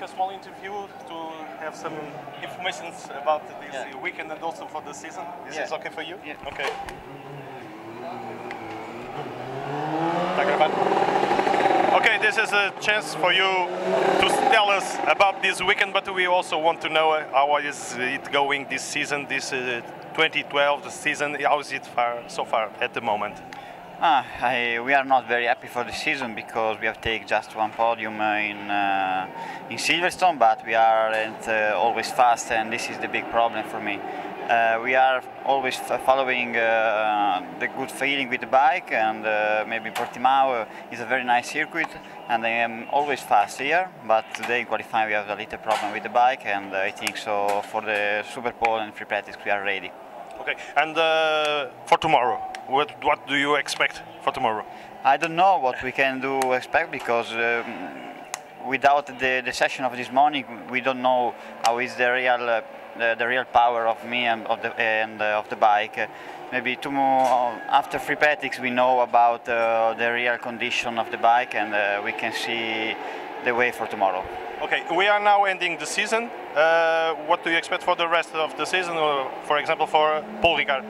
A small interview to have some information about this Yeah. weekend and also for the season. This Yeah. is okay for you? Yeah. Okay. Okay, this is a chance for you to tell us about this weekend, but we also want to know uh, how is it going this season, this uh, 2012 season. How is it far so far at the moment? Ah, I, we are not very happy for the season because we have taken just one podium uh, in uh, in Silverstone, but we aren't uh, always fast, and this is the big problem for me. Uh, we are always following uh, the good feeling with the bike, and uh, maybe Portimao is a very nice circuit, and I am always fast here. But today in qualifying we have a little problem with the bike, and I think so for the Super Pole and free practice we are ready. Okay, and for tomorrow, what what do you expect for tomorrow? I don't know what we can do expect because um, without the, the session of this morning, we don't know how is the real uh, the, the real power of me and of the and uh, of the bike. Uh, maybe tomorrow after free practice we know about uh, the real condition of the bike and uh, we can see the way for tomorrow. Okay, we are now ending the season. Uh, what do you expect for the rest of the season, or for example for Paul Ricard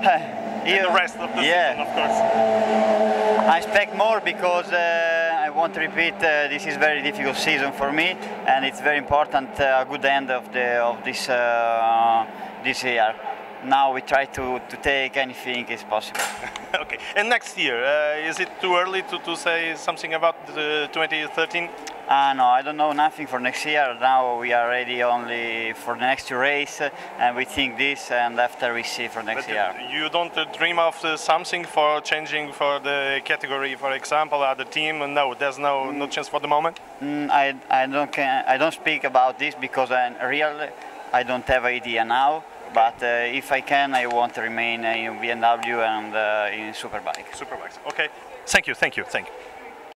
and the rest of the yeah. season, of course? I expect more because uh, I want to repeat. Uh, this is very difficult season for me, and it's very important uh, a good end of the of this uh, this year. Now we try to, to take anything is possible. okay, and next year, uh, is it too early to, to say something about the 2013? Ah no, I don't know nothing for next year. Now we are ready only for the next race, uh, and we think this, and after we see for next But year. you don't uh, dream of uh, something for changing for the category, for example, other team? No, there's no no chance for the moment. Mm, I, I don't can, I don't speak about this because I really I don't have idea now. But uh, if I can, I want to remain uh, in BMW and uh, in Superbike. Superbikes. Okay. Thank you. Thank you. Thank you.